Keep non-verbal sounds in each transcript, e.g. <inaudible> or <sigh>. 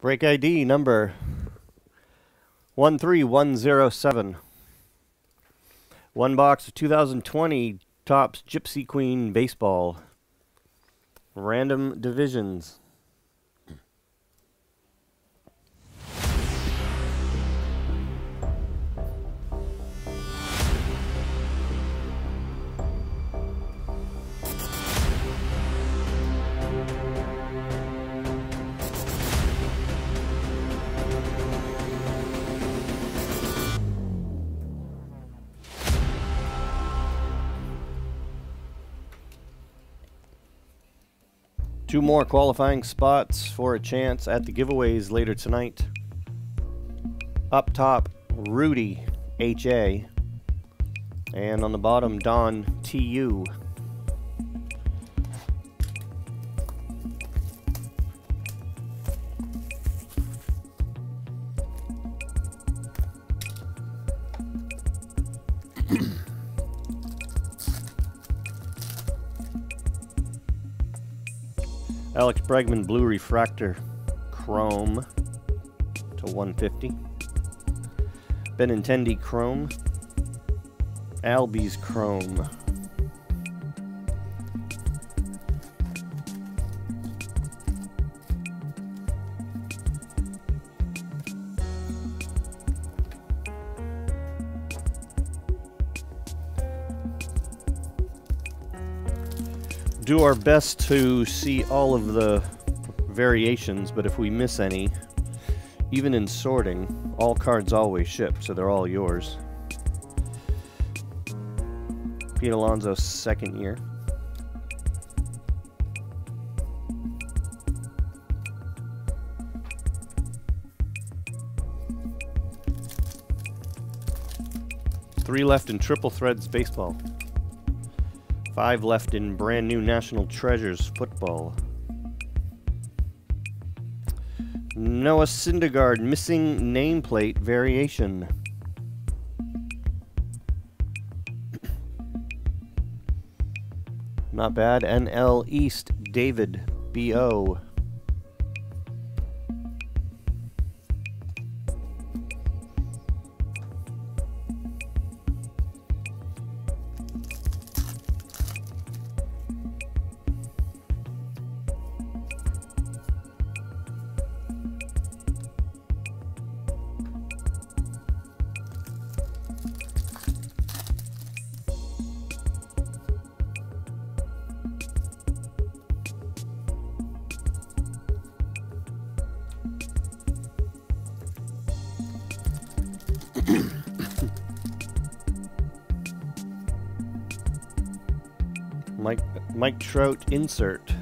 Break ID number 13107. One box of 2020 Topps Gypsy Queen Baseball. Random divisions. Two more qualifying spots for a chance at the giveaways later tonight. Up top, Rudy HA. And on the bottom, Don TU. <clears throat> Alex Bregman Blue Refractor Chrome to 150. Benintendi Chrome. Albies Chrome. Do our best to see all of the variations, but if we miss any, even in sorting, all cards always ship, so they're all yours. Pete Alonso's second year. Three left in Triple Threads Baseball. Five left in brand new National Treasures football. Noah Syndergaard missing nameplate variation. Not bad. NL East David B.O. Mike Mike Trout insert.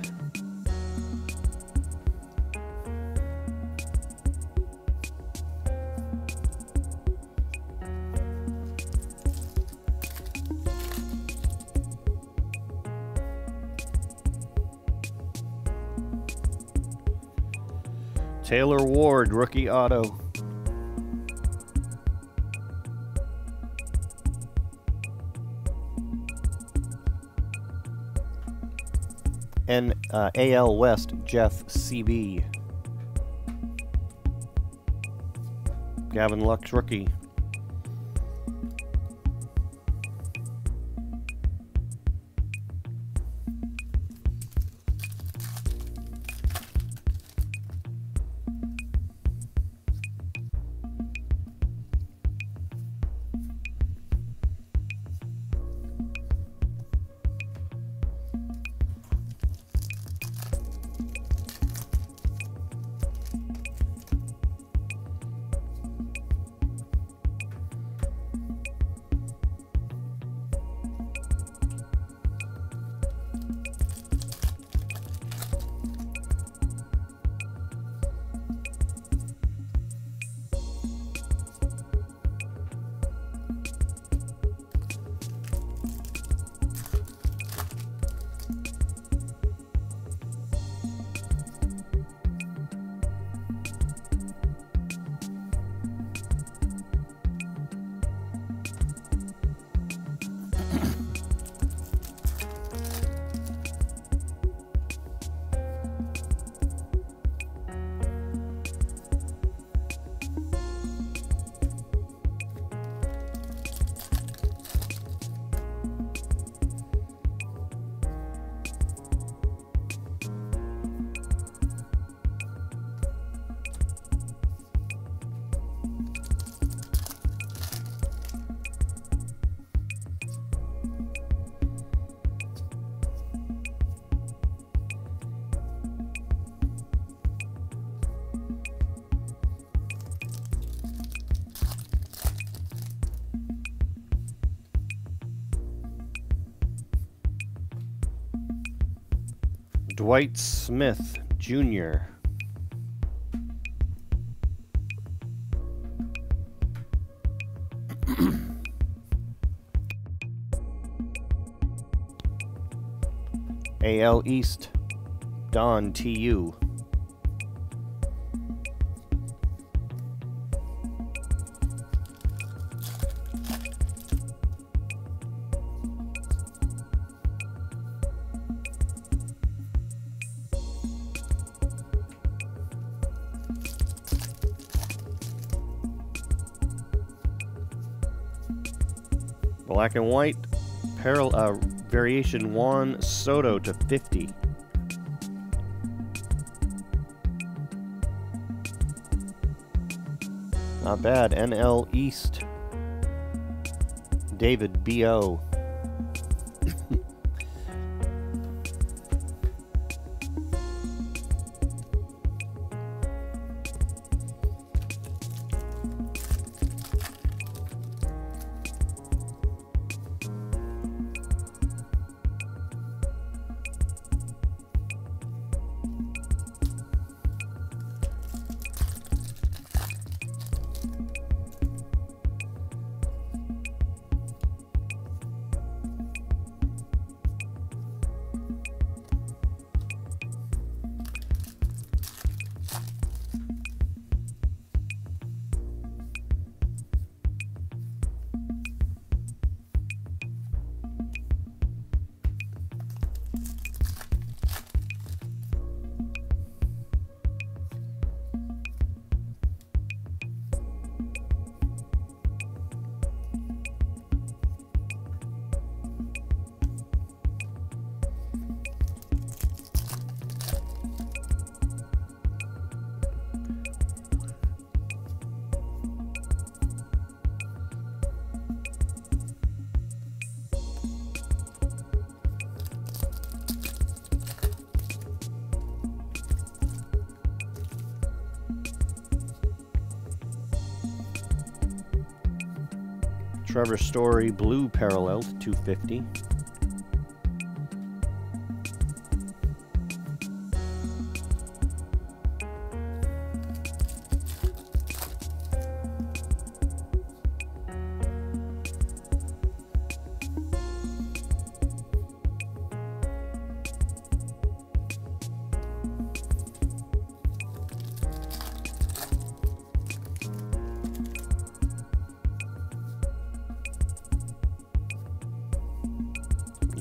Taylor Ward, rookie auto. And uh, AL West Jeff CB. Gavin Lux rookie. Dwight Smith Jr. AL East, Don TU. Black and white, parallel, uh, variation 1, Soto to 50. Not bad. NL East, David B.O. Trevor Story Blue Parallel to 250.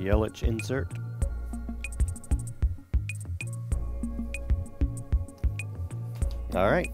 Yelich insert. All right.